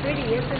pretty, isn't it?